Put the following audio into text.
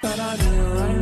but I knew right